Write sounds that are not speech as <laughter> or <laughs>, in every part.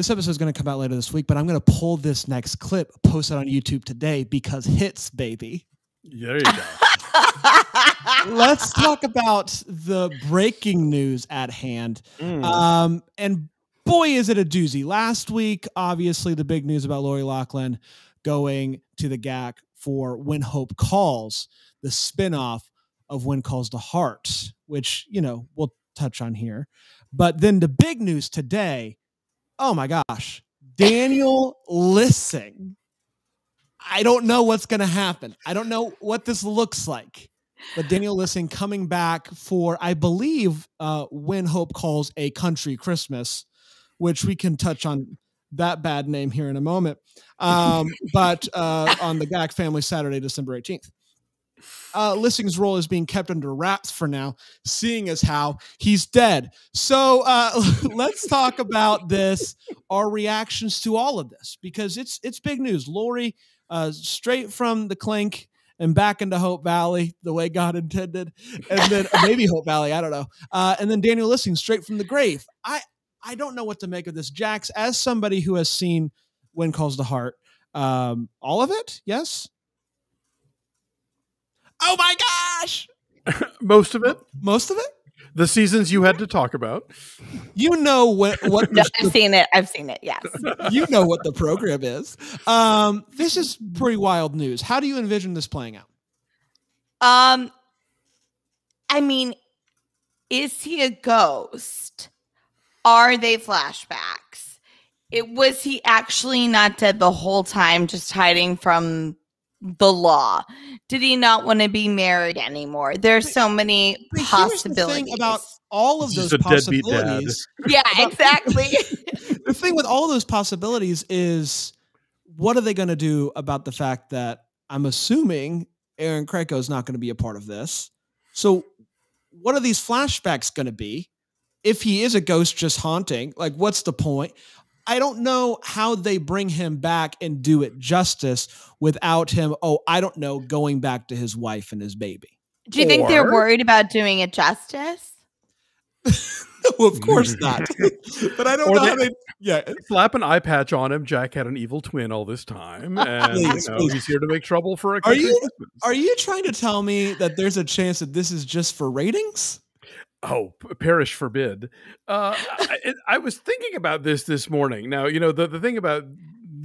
this episode is going to come out later this week, but I'm going to pull this next clip, post it on YouTube today because hits, baby. There you go. <laughs> Let's talk about the breaking news at hand. Mm. Um, and boy, is it a doozy. Last week, obviously, the big news about Lori Loughlin going to the GAC for When Hope Calls, the spinoff of When Calls the Heart, which, you know, we'll touch on here. But then the big news today oh my gosh, Daniel Lissing. I don't know what's going to happen. I don't know what this looks like. But Daniel Lissing coming back for, I believe, uh, When Hope Calls a Country Christmas, which we can touch on that bad name here in a moment. Um, but uh, on the GAC Family Saturday, December 18th uh, Lissing's role is being kept under wraps for now, seeing as how he's dead. So uh, <laughs> let's talk about this, our reactions to all of this, because it's it's big news. Lori, uh, straight from the clink and back into Hope Valley, the way God intended, and then <laughs> maybe Hope Valley, I don't know. Uh, and then Daniel Lissing straight from the grave. I I don't know what to make of this. Jacks, as somebody who has seen When Calls the Heart, um, all of it, yes. Oh my gosh! <laughs> Most of it. Most of it. The seasons you had to talk about. You know what? What <laughs> no, I've seen it. I've seen it. Yes. <laughs> you know what the program is. Um, this is pretty wild news. How do you envision this playing out? Um, I mean, is he a ghost? Are they flashbacks? It was he actually not dead the whole time, just hiding from the law? Did he not want to be married anymore? There's so many But possibilities. The thing about all of He's those a deadbeat dad. possibilities. <laughs> yeah, exactly. <laughs> the thing with all those possibilities is what are they going to do about the fact that I'm assuming Erin Krakow is not going to be a part of this. So, what are these flashbacks going to be? If he is a ghost just haunting, like what's the point? I don't know how they bring him back and do it justice without him, oh, I don't know, going back to his wife and his baby. Do you think they're worried about doing it justice? <laughs> no, of course not. <laughs> but I don't Or know they- how they. Yeah, Slap an eye patch on him. Jack had an evil twin all this time, <laughs> and Please, you know, he's here to make trouble for a. Are you- Christmas. Are you trying to tell me that there's a chance that this is just for ratings? Oh, perish forbid. Uh, I, I was thinking about this this morning. Now, you know, the, the thing about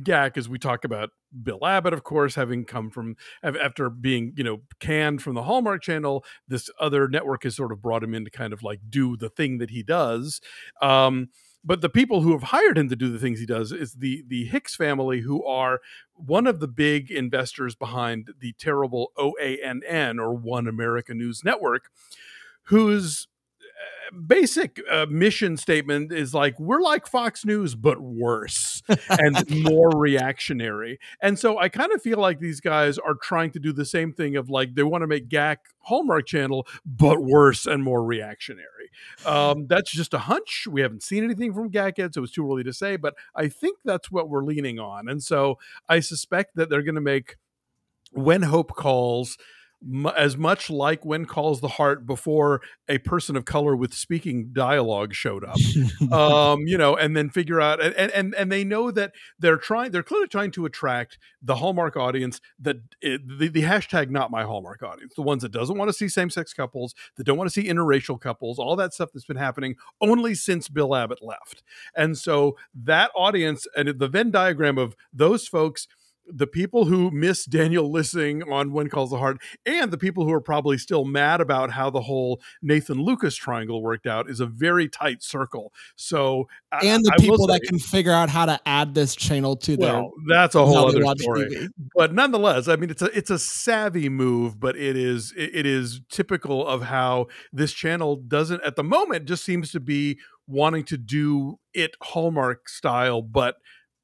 GAC is we talk about Bill Abbott, of course, having come from, after being, you know, canned from the Hallmark Channel, this other network has sort of brought him in to kind of like do the thing that he does. Um, but the people who have hired him to do the things he does is the the Hicks family, who are one of the big investors behind the terrible OANN or One America News Network, whose basic uh, mission statement is like we're like Fox News but worse and more reactionary. And so I kind of feel like these guys are trying to do the same thing of like they want to make GAC Hallmark Channel but worse and more reactionary. Um, that's just a hunch. We haven't seen anything from GAC yet, so it's too early to say. But I think that's what we're leaning on, and so I suspect that they're going to make when hope calls as much like when calls the heart before a person of color with speaking dialogue showed up. <laughs> Um you know and then figure out and and and they know that they're trying they're clearly trying to attract the hallmark audience that the, the hashtag not my hallmark audience the ones that doesn't want to see same-sex couples that don't want to see interracial couples all that stuff that's been happening only since bill abbott left. And so that audience and the venn diagram of those folks the people who miss Daniel Lissing on When Calls the Heart and the people who are probably still mad about how the whole Nathan Lucas triangle worked out is a very tight circle. So, and the I people that say- can figure out how to add this channel to their that's a whole other story. TV. But nonetheless, I mean, it's a it's a savvy move, but it is it is typical of how this channel doesn't at the moment just seems to be wanting to do it Hallmark style, but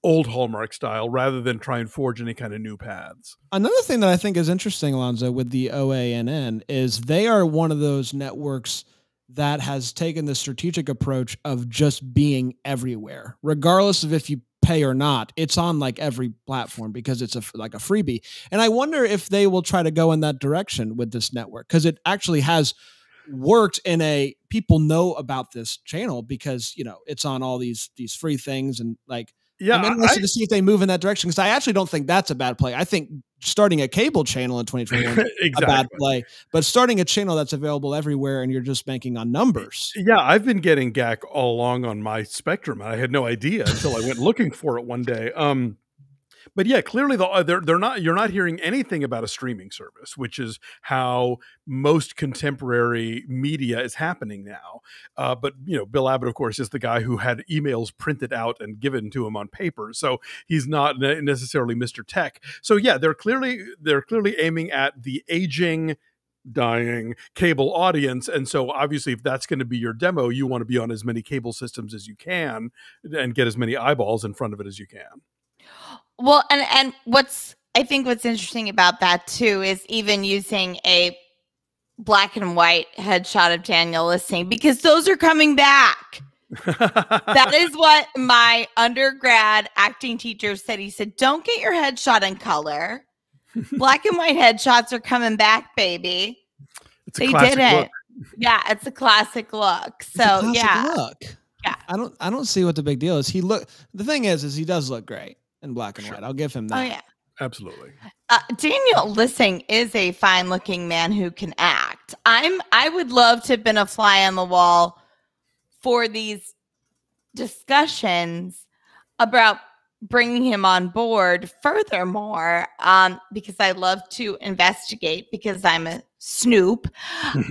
old Hallmark style, rather than try and forge any kind of new paths. Another thing that I think is interesting, Alonso, with the OANN is they are one of those networks that has taken the strategic approach of just being everywhere, regardless of if you pay or not. It's on like every platform because it's a like a freebie. And I wonder if they will try to go in that direction with this network because it actually has worked in a people know about this channel because you know it's on all these these free things and like Yeah, I'm I- interested to see if they move in that direction because I actually don't think that's a bad play. I think starting a cable channel in <laughs> 2021 is a bad play, but starting a channel that's available everywhere and you're just banking on numbers. Yeah, I've been getting GAC all along on my Spectrum. I had no idea until I went looking for it one day. Um, but yeah, clearly the, uh, they're they're not. You're not hearing anything about a streaming service, which is how most contemporary media is happening now. Uh, but you know, Bill Abbott, of course, is the guy who had emails printed out and given to him on paper, so he's not necessarily Mr. Tech. So yeah, they're clearly they're clearly aiming at the aging dying cable audience and so obviously if that's going to be your demo you want to be on as many cable systems as you can and get as many eyeballs in front of it as you can <gasps> Well, and and what's I think what's interesting about that too is even using a black and white headshot of Daniel Lissing because those are coming back. <laughs> That is what my undergrad acting teacher said. He said, "Don't get your headshot in color. Black and white headshots are coming back, baby." it's a They classic did it. look. Yeah, it's a classic look. It's a So classic yeah, look. Yeah. I don't I don't see what the big deal is. He look the thing is is he does look great in black and Sure. white. I'll give him that. oh yeah. absolutely Uh, Daniel Lissing is a fine-looking man who can act. I'm. I would love to have been a fly on the wall for these discussions about bringing him on board. Furthermore, um, because I love to investigate because I'm a snoop.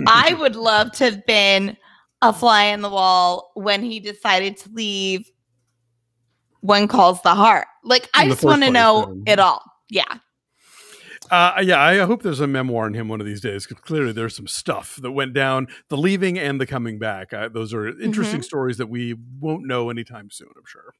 I <laughs> would love to have been a fly on the wall when he decided to leave. When calls the heart. Like I just want to know it all. Yeah. Uh, yeah, I hope there's a memoir in him one of these days because clearly there's some stuff that went down, the leaving and the coming back. Uh, those are interesting stories that we won't know anytime soon. I'm sure.